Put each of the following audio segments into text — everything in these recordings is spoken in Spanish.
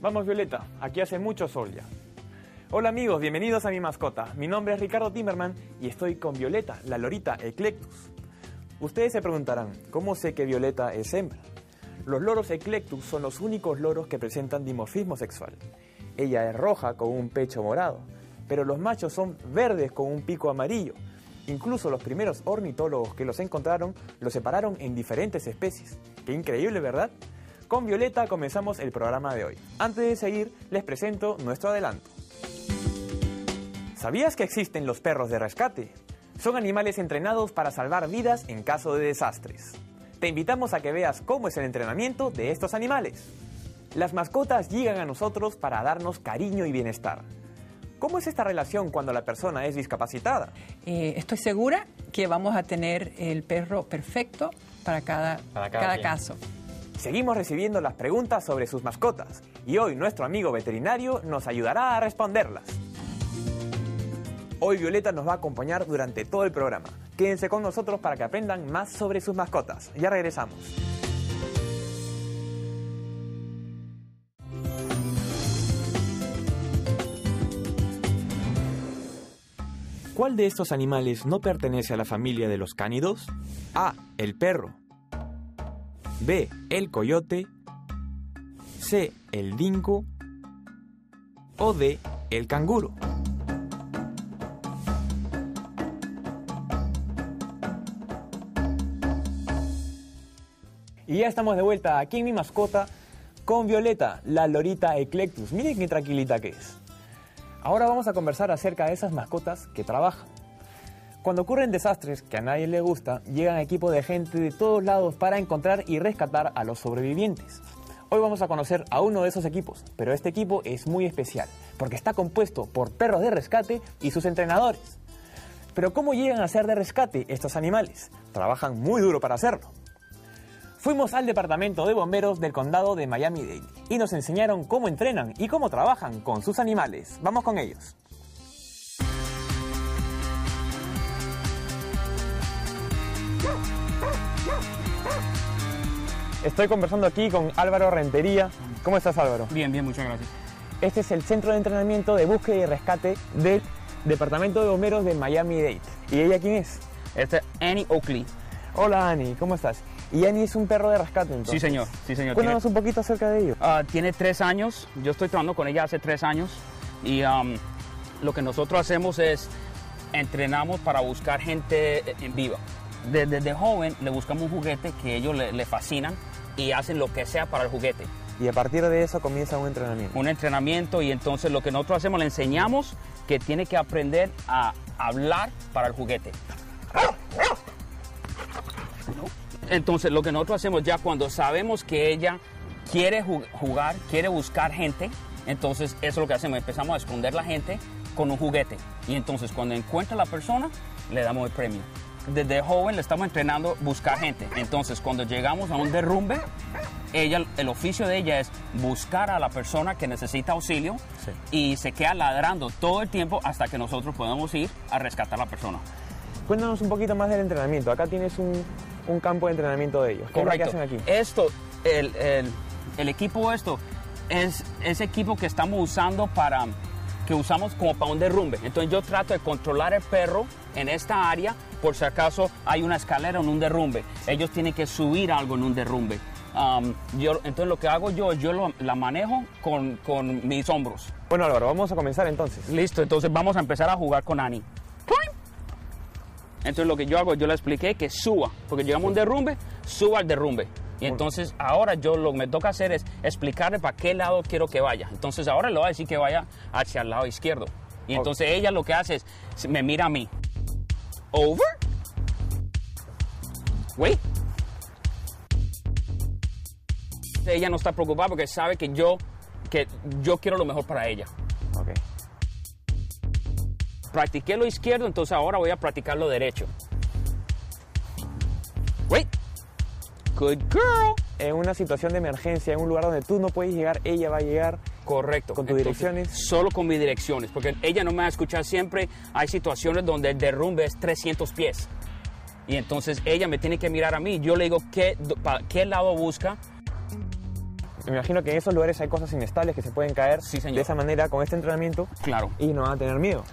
Vamos Violeta, aquí hace mucho sol ya. Hola amigos, bienvenidos a mi mascota. Mi nombre es Ricardo Timmerman y estoy con Violeta, la lorita Eclectus. Ustedes se preguntarán, ¿cómo sé que Violeta es hembra? Los loros Eclectus son los únicos loros que presentan dimorfismo sexual. Ella es roja con un pecho morado, pero los machos son verdes con un pico amarillo. Incluso los primeros ornitólogos que los encontraron los separaron en diferentes especies. Qué increíble, ¿verdad? Con Violeta comenzamos el programa de hoy. Antes de seguir, les presento nuestro adelanto. ¿Sabías que existen los perros de rescate? Son animales entrenados para salvar vidas en caso de desastres. Te invitamos a que veas cómo es el entrenamiento de estos animales. Las mascotas llegan a nosotros para darnos cariño y bienestar. ¿Cómo es esta relación cuando la persona es discapacitada? Eh, estoy segura que vamos a tener el perro perfecto para cada, Para cada cada caso. Seguimos recibiendo las preguntas sobre sus mascotas y hoy nuestro amigo veterinario nos ayudará a responderlas. Hoy Violeta nos va a acompañar durante todo el programa. Quédense con nosotros para que aprendan más sobre sus mascotas. Ya regresamos. ¿Cuál de estos animales no pertenece a la familia de los cánidos? A. El perro. B. El coyote. C. El dingo. O D. El canguro. Y ya estamos de vuelta aquí en mi mascota con Violeta, la lorita Eclectus. Miren qué tranquilita que es. Ahora vamos a conversar acerca de esas mascotas que trabajan. Cuando ocurren desastres que a nadie le gusta, llegan equipos de gente de todos lados para encontrar y rescatar a los sobrevivientes. Hoy vamos a conocer a uno de esos equipos, pero este equipo es muy especial, porque está compuesto por perros de rescate y sus entrenadores. Pero ¿cómo llegan a ser de rescate estos animales? Trabajan muy duro para hacerlo. Fuimos al departamento de bomberos del condado de Miami-Dade y nos enseñaron cómo entrenan y cómo trabajan con sus animales. Vamos con ellos. Estoy conversando aquí con Álvaro Rentería. ¿Cómo estás Álvaro? Bien, bien, muchas gracias. Este es el centro de entrenamiento de búsqueda y rescate del departamento de bomberos de Miami-Dade. ¿Y ella quién es? Este es Annie Oakley. Hola Ani, ¿cómo estás? Y Ani es un perro de rescate entonces. Sí, señor. Sí, señor. Cuéntanos Tiene, un poquito acerca de ello. ah, tiene tres años. Yo estoy trabajando con ella hace tres años. Y um, lo que nosotros hacemos es entrenamos para buscar gente en viva. Desde, desde joven le buscamos un juguete que ellos le, le fascinan y hacen lo que sea para el juguete. Y a partir de eso comienza un entrenamiento. Un entrenamiento y entonces lo que nosotros hacemos le enseñamos que tiene que aprender a hablar para el juguete. Entonces lo que nosotros hacemos ya cuando sabemos que ella quiere ju- jugar, quiere buscar gente, entonces eso es lo que hacemos, empezamos a esconder la gente con un juguete. Y entonces cuando encuentra a la persona, le damos el premio. Desde joven le estamos entrenando buscar gente. Entonces cuando llegamos a un derrumbe, ella, el oficio de ella es buscar a la persona que necesita auxilio Sí. y se queda ladrando todo el tiempo hasta que nosotros podamos ir a rescatar a la persona. Cuéntanos un poquito más del entrenamiento. Acá tienes un, un campo de entrenamiento de ellos. ¿Qué es lo que hacen aquí? Esto, el, el- el equipo esto, es ese equipo que estamos usando para, que usamos como para un derrumbe. Entonces yo trato de controlar el perro en esta área por si acaso hay una escalera en un derrumbe. Ellos tienen que subir algo en un derrumbe. Um, yo, entonces lo que hago yo, yo lo- la manejo con, con mis hombros. Bueno Álvaro, vamos a comenzar entonces. Listo, entonces vamos a empezar a jugar con Annie. Climb. Entonces lo que yo hago, yo le expliqué que suba, porque llegamos a un derrumbe, suba al derrumbe. Y entonces ahora yo lo que me toca hacer es explicarle para qué lado quiero que vaya. Entonces ahora le voy a decir que vaya hacia el lado izquierdo. Y entonces ella lo que hace es, me mira a mí. Over. Wait. Ella no está preocupada porque sabe que yo, que yo quiero lo mejor para ella Ok. practiqué lo izquierdo, entonces ahora voy a practicar lo derecho. Wait. Good girl. En una situación de emergencia, en un lugar donde tú no puedes llegar, ella va a llegar. Correcto. ¿Con tus direcciones? Solo con mis direcciones, porque ella no me va a escuchar siempre. Hay situaciones donde el derrumbe es 300 pies. Y entonces ella me tiene que mirar a mí. Yo le digo qué, do- pa- qué lado busca. Me imagino que en esos lugares hay cosas inestables que se pueden caer Sí, señor. de esa manera con este entrenamiento Claro. y no van a tener miedo.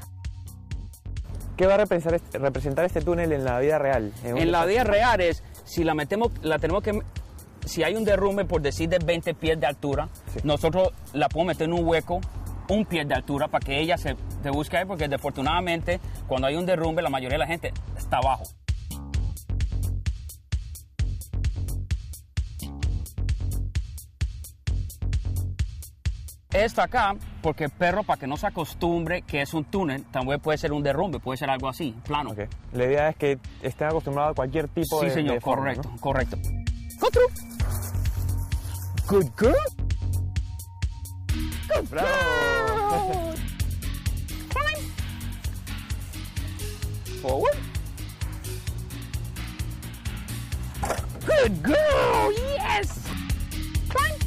¿Qué va a representar este, este túnel en la vida real? un En la vida real es, si la metemos, la tenemos que, si hay un derrumbe por decir de 20 pies de altura, Sí. nosotros la podemos meter en un hueco, un pie de altura, para que ella se, busque ahí, porque desafortunadamente cuando hay un derrumbe la mayoría de la gente está abajo. Esto acá, porque el perro, para que no se acostumbre que es un túnel, también puede ser un derrumbe, puede ser algo así, plano. La idea es que esté acostumbrado a cualquier tipo Sí, de señor, de forma, correcto, ¿no? correcto. Go girl. ¡Bravo! Climb. Forward. Good girl. Yes. Climb.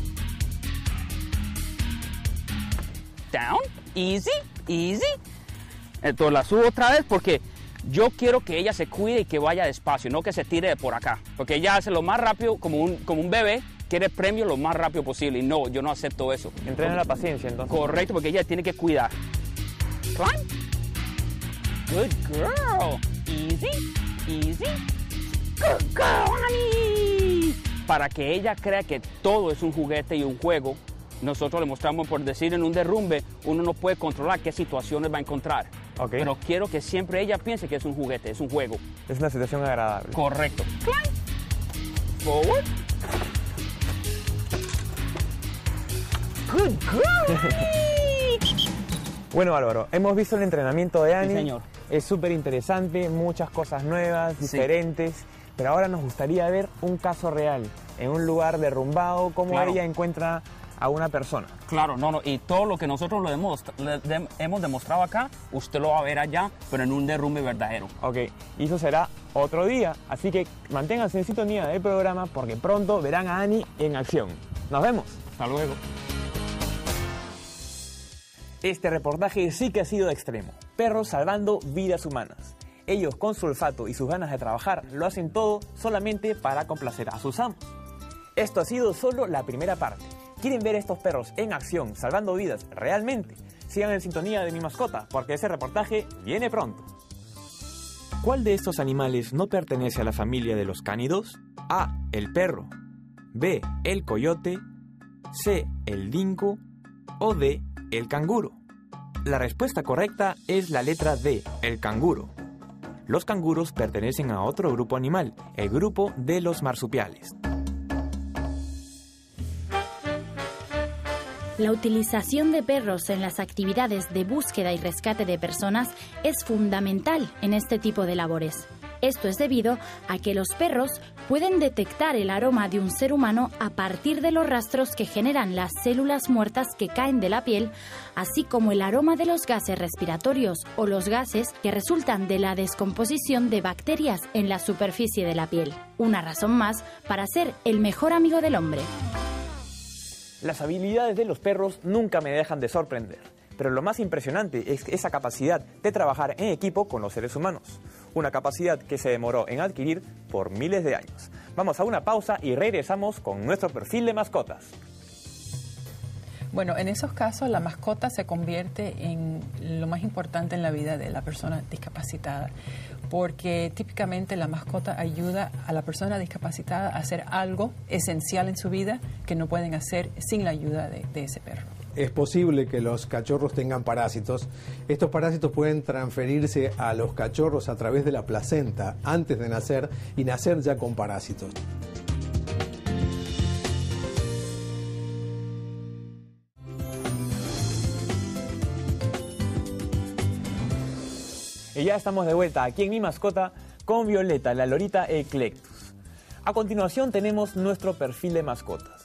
Down. Easy, easy. Entonces la subo otra vez porque yo quiero que ella se cuide y que vaya despacio, no que se tire de por acá. Porque ella hace lo más rápido, como un, como un bebé, quiere premio lo más rápido posible. Y no, yo no acepto eso. Entrena la paciencia, entonces. Correcto, porque ella tiene que cuidar. Climb. Good girl. Easy, easy. Good girl, honey. Para que ella crea que todo es un juguete y un juego, nosotros le mostramos, por decir, en un derrumbe, uno no puede controlar qué situaciones va a encontrar. Ok. Pero quiero que siempre ella piense que es un juguete, es un juego. Es una situación agradable. Correcto. Climb. Forward. Good. Bueno, Álvaro, hemos visto el entrenamiento de Ani. señor. Es súper interesante, muchas cosas nuevas, Sí. diferentes. Pero ahora nos gustaría ver un caso real, en un lugar derrumbado, cómo Claro. ella encuentra a una persona. Claro, no, no, y todo lo que nosotros le demostra- le dem- hemos demostrado acá, usted lo va a ver allá, pero en un derrumbe verdadero. Ok, y eso será otro día, así que manténganse en sintonía del programa porque pronto verán a Ani en acción. Nos vemos. Hasta luego. Este reportaje sí que ha sido extremo. Perros salvando vidas humanas. Ellos con su olfato y sus ganas de trabajar lo hacen todo solamente para complacer a sus amos. Esto ha sido solo la primera parte. ¿Quieren ver estos perros en acción salvando vidas realmente? Sigan en sintonía de mi mascota porque ese reportaje viene pronto. ¿Cuál de estos animales no pertenece a la familia de los cánidos? A. El perro. B. El coyote. C. El dingo. O D. El canguro. La respuesta correcta es la letra D, el canguro. Los canguros pertenecen a otro grupo animal, el grupo de los marsupiales. La utilización de perros en las actividades de búsqueda y rescate de personas es fundamental en este tipo de labores. Esto es debido a que los perros pueden detectar el aroma de un ser humano a partir de los rastros que generan las células muertas que caen de la piel, así como el aroma de los gases respiratorios o los gases que resultan de la descomposición de bacterias en la superficie de la piel. Una razón más para ser el mejor amigo del hombre. Las habilidades de los perros nunca me dejan de sorprender, pero lo más impresionante es esa capacidad de trabajar en equipo con los seres humanos, una capacidad que se demoró en adquirir por miles de años. Vamos a una pausa y regresamos con nuestro perfil de mascotas. Bueno, en esos casos la mascota se convierte en lo más importante en la vida de la persona discapacitada, porque típicamente la mascota ayuda a la persona discapacitada a hacer algo esencial en su vida que no pueden hacer sin la ayuda de, de ese perro. Es posible que los cachorros tengan parásitos. Estos parásitos pueden transferirse a los cachorros a través de la placenta antes de nacer y nacer ya con parásitos. Y ya estamos de vuelta aquí en Mi Mascota con Violeta, la lorita Eclectus. A continuación tenemos nuestro perfil de mascotas.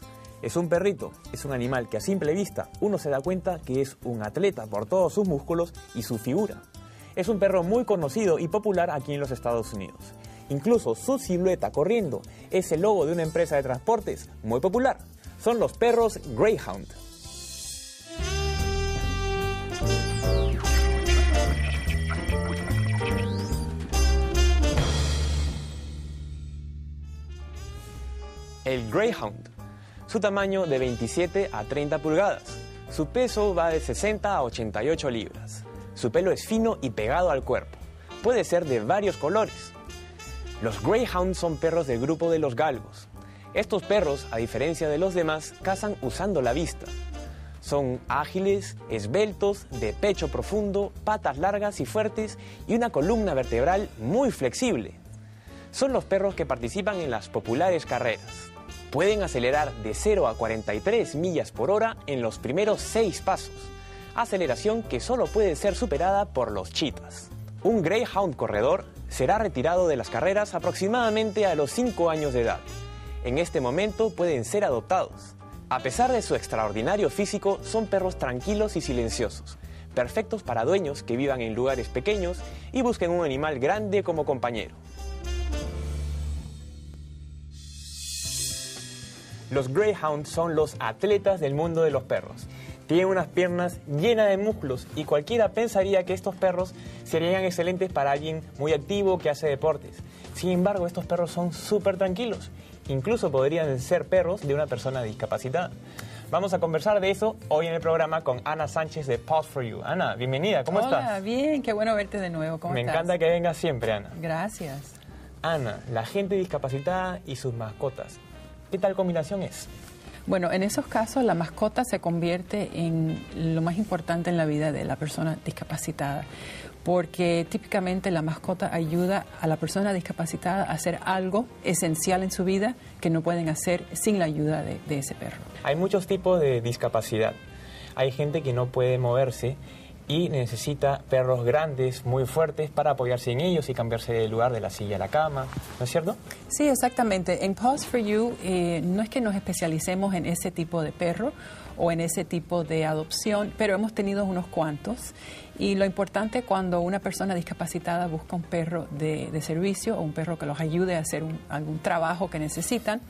Es un perrito, es un animal que a simple vista uno se da cuenta que es un atleta por todos sus músculos y su figura. Es un perro muy conocido y popular aquí en los Estados Unidos. Incluso su silueta corriendo es el logo de una empresa de transportes muy popular. Son los perros Greyhound. El Greyhound. Su tamaño de 27 a 30 pulgadas. Su peso va de 60 a 88 libras. Su pelo es fino y pegado al cuerpo. Puede ser de varios colores. Los Greyhounds son perros del grupo de los galgos. Estos perros, a diferencia de los demás, cazan usando la vista. Son ágiles, esbeltos, de pecho profundo, patas largas y fuertes y una columna vertebral muy flexible. Son los perros que participan en las populares carreras. Pueden acelerar de 0 a 43 millas por hora en los primeros 6 pasos, aceleración que solo puede ser superada por los chitas. Un Greyhound corredor será retirado de las carreras aproximadamente a los 5 años de edad. En este momento pueden ser adoptados. A pesar de su extraordinario físico, son perros tranquilos y silenciosos, perfectos para dueños que vivan en lugares pequeños y busquen un animal grande como compañero. Los Greyhounds son los atletas del mundo de los perros. Tienen unas piernas llenas de músculos y cualquiera pensaría que estos perros serían excelentes para alguien muy activo que hace deportes. Sin embargo, estos perros son súper tranquilos. Incluso podrían ser perros de una persona discapacitada. Vamos a conversar de eso hoy en el programa con Ana Sánchez de Pause for You. Ana, bienvenida, ¿cómo Hola, estás? bien, qué bueno verte de nuevo. ¿Cómo Me estás? encanta que vengas siempre, Ana. Gracias. Ana, la gente discapacitada y sus mascotas. ¿Qué tal combinación es? Bueno, en esos casos la mascota se convierte en lo más importante en la vida de la persona discapacitada, porque típicamente la mascota ayuda a la persona discapacitada a hacer algo esencial en su vida que no pueden hacer sin la ayuda de, de ese perro. Hay muchos tipos de discapacidad. Hay gente que no puede moverse y necesita perros grandes, muy fuertes, para apoyarse en ellos y cambiarse de lugar de la silla a la cama, ¿no es cierto? Sí, exactamente. En Pause for You eh, no es que nos especialicemos en ese tipo de perro o en ese tipo de adopción, pero hemos tenido unos cuantos. Y lo importante cuando una persona discapacitada busca un perro de, de servicio o un perro que los ayude a hacer un- algún trabajo que necesitan,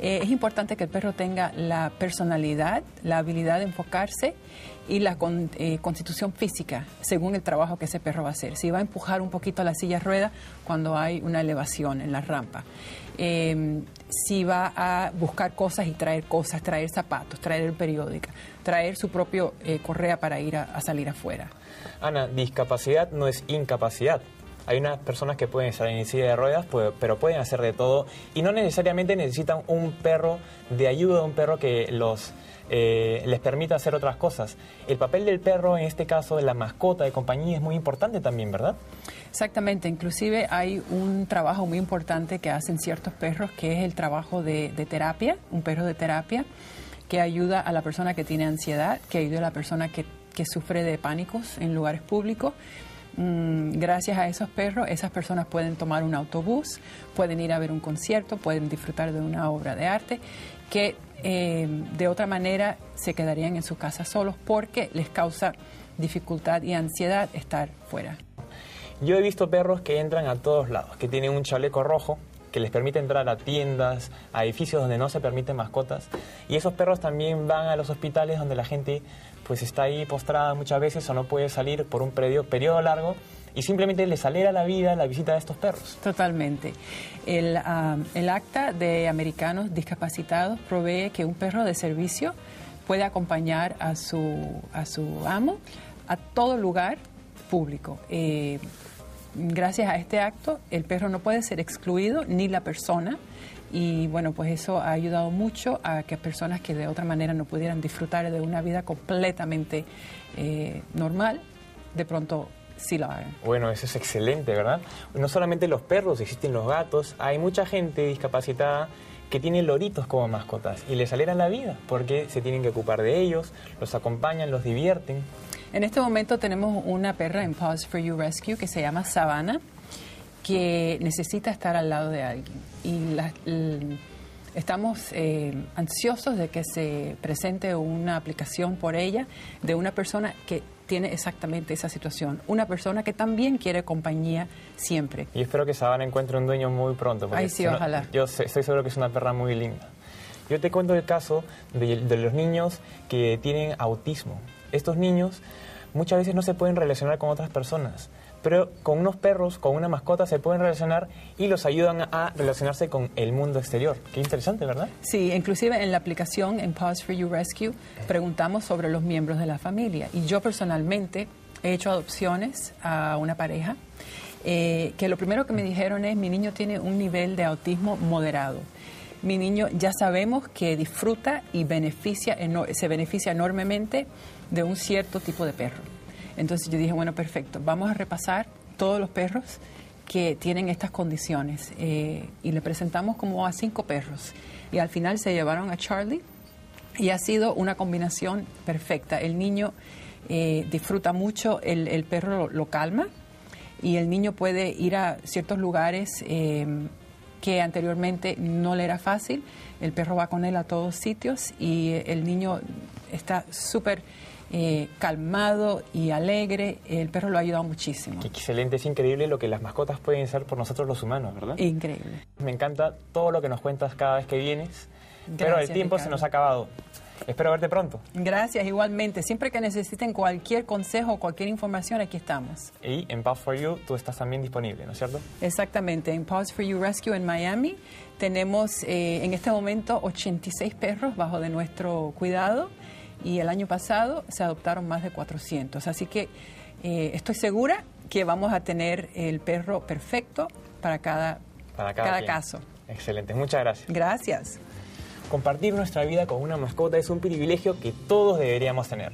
eh, es importante que el perro tenga la personalidad, la habilidad de enfocarse y la eh, constitución física según el trabajo que ese perro va a hacer. Si va a empujar un poquito la silla rueda cuando hay una elevación en la rampa. Eh, si va a buscar cosas y traer cosas, traer zapatos, traer el periódico, traer su propio eh, correa para ir a salir afuera. Ana, discapacidad no es incapacidad. Hay unas personas que pueden estar en silla de ruedas, pues, pero pueden hacer de todo y no necesariamente necesitan un perro de ayuda, un perro que los eh, les permita hacer otras cosas. El papel del perro, en este caso, de la mascota de compañía, es muy importante también, ¿verdad? Exactamente, inclusive hay un trabajo muy importante que hacen ciertos perros, que es el trabajo de, terapia, un perro de terapia, que ayuda a la persona que tiene ansiedad, que ayuda a la persona que, que sufre de pánicos en lugares públicos. Mm, gracias a esos perros, esas personas pueden tomar un autobús, pueden ir a ver un concierto, pueden disfrutar de una obra de arte, que eh, de otra manera se quedarían en su casa solos porque les causa dificultad y ansiedad estar fuera. Yo he visto perros que entran a todos lados, que tienen un chaleco rojo que les permite entrar a tiendas, a edificios donde no se permiten mascotas. Y esos perros también van a los hospitales donde la gente pues está ahí postrada muchas veces o no puede salir por un periodo, largo y simplemente les alegra la vida la visita de estos perros. Totalmente. El, ah, el acta de americanos discapacitados provee que un perro de servicio puede acompañar a su, a su amo a todo lugar público. Eh, gracias a este acto, el perro no puede ser excluido ni la persona. Y bueno, pues eso ha ayudado mucho a que personas que de otra manera no pudieran disfrutar de una vida completamente eh, normal, de pronto sí lo hagan. Bueno, eso es excelente, ¿verdad? No solamente los perros, existen los gatos. Hay mucha gente discapacitada que tiene loritos como mascotas y les alegran la vida porque se tienen que ocupar de ellos, los acompañan, los divierten. En este momento tenemos una perra en Pause for You Rescue que se llama Savannah, que necesita estar al lado de alguien. Y la- estamos eh, ansiosos de que se presente una aplicación por ella de una persona que tiene exactamente esa situación. Una persona que también quiere compañía siempre. Y espero que Sabana encuentre un dueño muy pronto. Ay, sí, ojalá. Yo sé- estoy seguro que es una perra muy linda. Yo te cuento el caso de, de los niños que tienen autismo. Estos niños muchas veces no se pueden relacionar con otras personas. Pero con unos perros, con una mascota, se pueden relacionar y los ayudan a relacionarse con el mundo exterior. Qué interesante, ¿verdad? Sí, inclusive en la aplicación en Pause for You Rescue preguntamos sobre los miembros de la familia. Y yo personalmente he hecho adopciones a una pareja eh, que lo primero que me dijeron es mi niño tiene un nivel de autismo moderado. Mi niño ya sabemos que disfruta y beneficia, se beneficia enormemente de un cierto tipo de perro. Entonces yo dije, bueno, perfecto, vamos a repasar todos los perros que tienen estas condiciones. Eh, y le presentamos como a cinco perros. Y al final se llevaron a Charlie y ha sido una combinación perfecta. El niño eh, disfruta mucho, el, perro lo, calma y el niño puede ir a ciertos lugares eh, que anteriormente no le era fácil. El perro va con él a todos sitios y el niño está súper eh, calmado y alegre. El perro lo ha ayudado muchísimo. excelente, es increíble lo que las mascotas pueden ser por nosotros los humanos, ¿verdad? Increíble. Me encanta todo lo que nos cuentas cada vez que vienes, pero el tiempo se nos ha acabado. Espero verte pronto. Gracias, igualmente. Siempre que necesiten cualquier consejo o cualquier información, aquí estamos. Y en Pause for You tú estás también disponible, ¿no es cierto? Exactamente. En Pause for You Rescue en Miami tenemos eh, en este momento 86 perros bajo de nuestro cuidado y el año pasado se adoptaron más de 400. Así que eh, estoy segura que vamos a tener el perro perfecto para cada, para cada, caso. Excelente, muchas gracias. Gracias. Compartir nuestra vida con una mascota es un privilegio que todos deberíamos tener.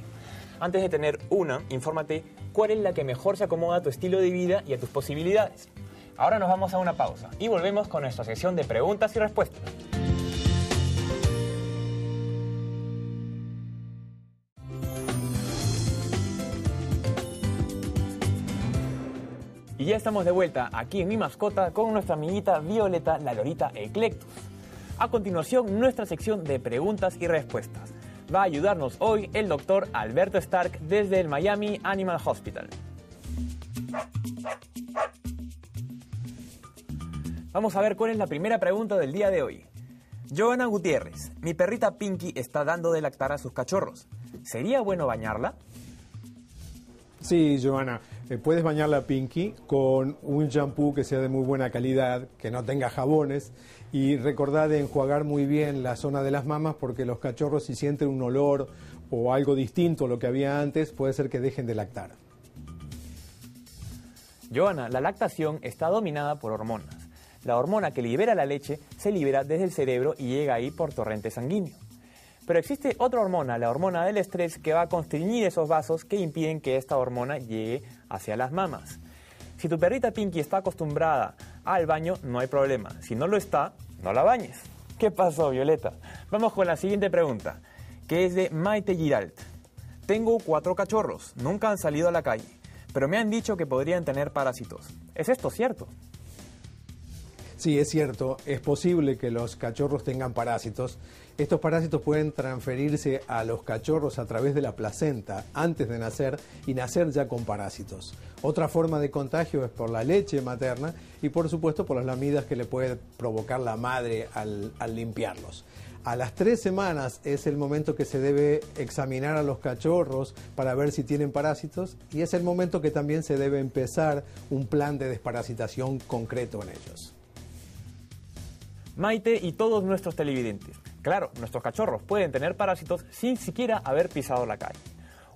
Antes de tener una, infórmate cuál es la que mejor se acomoda a tu estilo de vida y a tus posibilidades. Ahora nos vamos a una pausa y volvemos con nuestra sesión de preguntas y respuestas. Y ya estamos de vuelta aquí en Mi Mascota con nuestra amiguita Violeta, la lorita Eclectus. A continuación, nuestra sección de preguntas y respuestas. Va a ayudarnos hoy el doctor Alberto Stark desde el Miami Animal Hospital. Vamos a ver cuál es la primera pregunta del día de hoy. Joana Gutiérrez, mi perrita Pinky está dando de lactar a sus cachorros. ¿Sería bueno bañarla? Sí, Joana. Eh, puedes bañar la Pinky con un shampoo que sea de muy buena calidad, que no tenga jabones y recordad de enjuagar muy bien la zona de las mamas porque los cachorros si sienten un olor o algo distinto a lo que había antes puede ser que dejen de lactar. Joana, la lactación está dominada por hormonas. La hormona que libera la leche se libera desde el cerebro y llega ahí por torrente sanguíneo. Pero existe otra hormona, la hormona del estrés, que va a constreñir esos vasos que impiden que esta hormona llegue hacia las mamas. Si tu perrita Pinky está acostumbrada al baño, no hay problema. Si no lo está, no la bañes. ¿Qué pasó, Violeta? Vamos con la siguiente pregunta, que es de Maite Giralt. Tengo cuatro cachorros, nunca han salido a la calle, pero me han dicho que podrían tener parásitos. ¿Es esto cierto? Sí, es cierto, es posible que los cachorros tengan parásitos. Estos parásitos pueden transferirse a los cachorros a través de la placenta antes de nacer y nacer ya con parásitos. Otra forma de contagio es por la leche materna y por supuesto por las lamidas que le puede provocar la madre al, limpiarlos. A las tres semanas es el momento que se debe examinar a los cachorros para ver si tienen parásitos y es el momento que también se debe empezar un plan de desparasitación concreto en ellos. Maite y todos nuestros televidentes. Claro, nuestros cachorros pueden tener parásitos sin siquiera haber pisado la calle.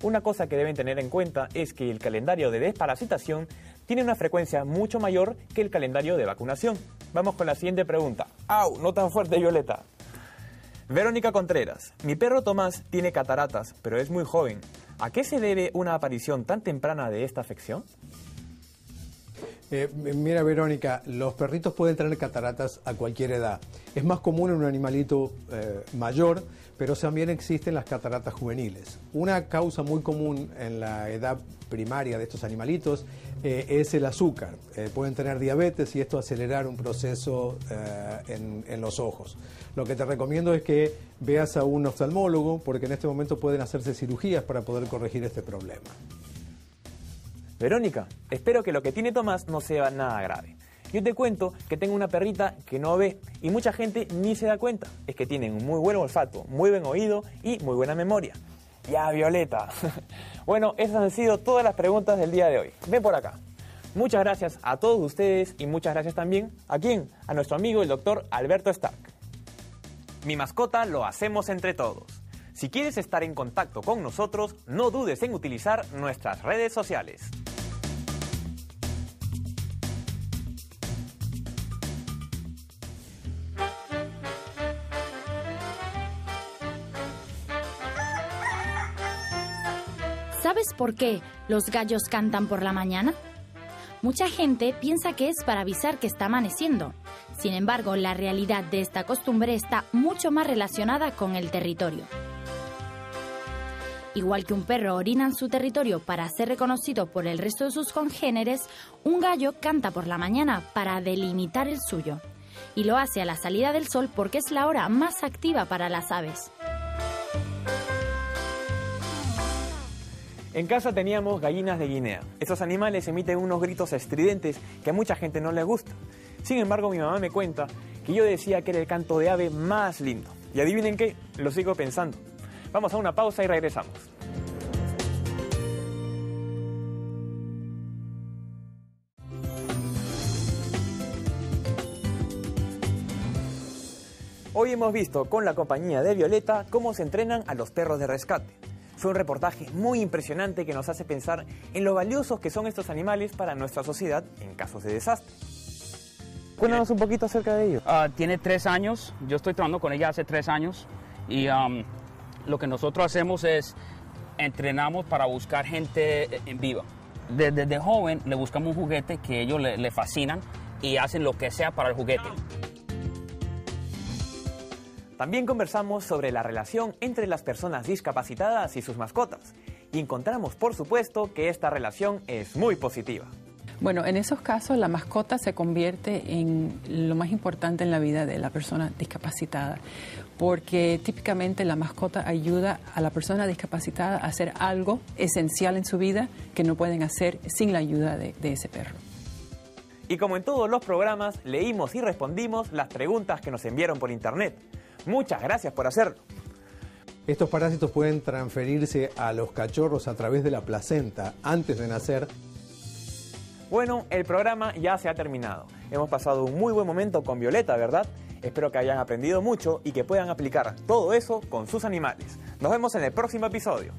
Una cosa que deben tener en cuenta es que el calendario de desparasitación tiene una frecuencia mucho mayor que el calendario de vacunación. Vamos con la siguiente pregunta. ¡Au! No tan fuerte, Violeta. Verónica Contreras. Mi perro Tomás tiene cataratas, pero es muy joven. ¿A qué se debe una aparición tan temprana de esta afección? Eh, mira, Verónica, los perritos pueden tener cataratas a cualquier edad. Es más común en un animalito eh, mayor, pero también existen las cataratas juveniles. Una causa muy común en la edad primaria de estos animalitos eh, es el azúcar. pueden tener diabetes y esto acelerar un proceso en los ojos. Lo que te recomiendo es que veas a un oftalmólogo porque en este momento pueden hacerse cirugías para poder corregir este problema. Verónica, espero que lo que tiene Tomás no sea nada grave. Yo te cuento que tengo una perrita que no ve y mucha gente ni se da cuenta. Es que tienen un muy buen olfato, muy buen oído y muy buena memoria. Ya, Violeta. bueno, esas han sido todas las preguntas del día de hoy. Ven por acá. Muchas gracias a todos ustedes y muchas gracias también a quién? A nuestro amigo el doctor Alberto Stark. Mi mascota lo hacemos entre todos. Si quieres estar en contacto con nosotros, no dudes en utilizar nuestras redes sociales. Por qué los gallos cantan por la mañana? Mucha gente piensa que es para avisar que está amaneciendo. Sin embargo, la realidad de esta costumbre está mucho más relacionada con el territorio. Igual que un perro orina en su territorio para ser reconocido por el resto de sus congéneres, un gallo canta por la mañana para delimitar el suyo. Y lo hace a la salida del sol porque es la hora más activa para las aves. En casa teníamos gallinas de Guinea. Esos animales emiten unos gritos estridentes que a mucha gente no les gusta. Sin embargo, mi mamá me cuenta que yo decía que era el canto de ave más lindo. Y adivinen qué, lo sigo pensando. Vamos a una pausa y regresamos. Hoy hemos visto con la compañía de Violeta cómo se entrenan a los perros de rescate. Fue un reportaje muy impresionante que nos hace pensar en lo valiosos que son estos animales para nuestra sociedad en casos de desastre. Cuéntanos un poquito acerca de ellos. Ah, tiene tres años, yo estoy trabajando con ella hace tres años y um, lo que nosotros hacemos es entrenamos para buscar gente en viva. Desde, desde joven le buscamos un juguete que ellos le, le fascinan y hacen lo que sea para el juguete. También conversamos sobre la relación entre las personas discapacitadas y sus mascotas. Y encontramos, por supuesto, que esta relación es muy positiva. Bueno, en esos casos la mascota se convierte en lo más importante en la vida de la persona discapacitada, porque típicamente la mascota ayuda a la persona discapacitada a hacer algo esencial en su vida que no pueden hacer sin la ayuda de, de ese perro. Y como en todos los programas, leímos y respondimos las preguntas que nos enviaron por internet. Muchas gracias por hacerlo. Estos parásitos pueden transferirse a los cachorros a través de la placenta antes de nacer. Bueno, el programa ya se ha terminado. Hemos pasado un muy buen momento con Violeta, ¿verdad? Espero que hayan aprendido mucho y que puedan aplicar todo eso con sus animales. Nos vemos en el próximo episodio.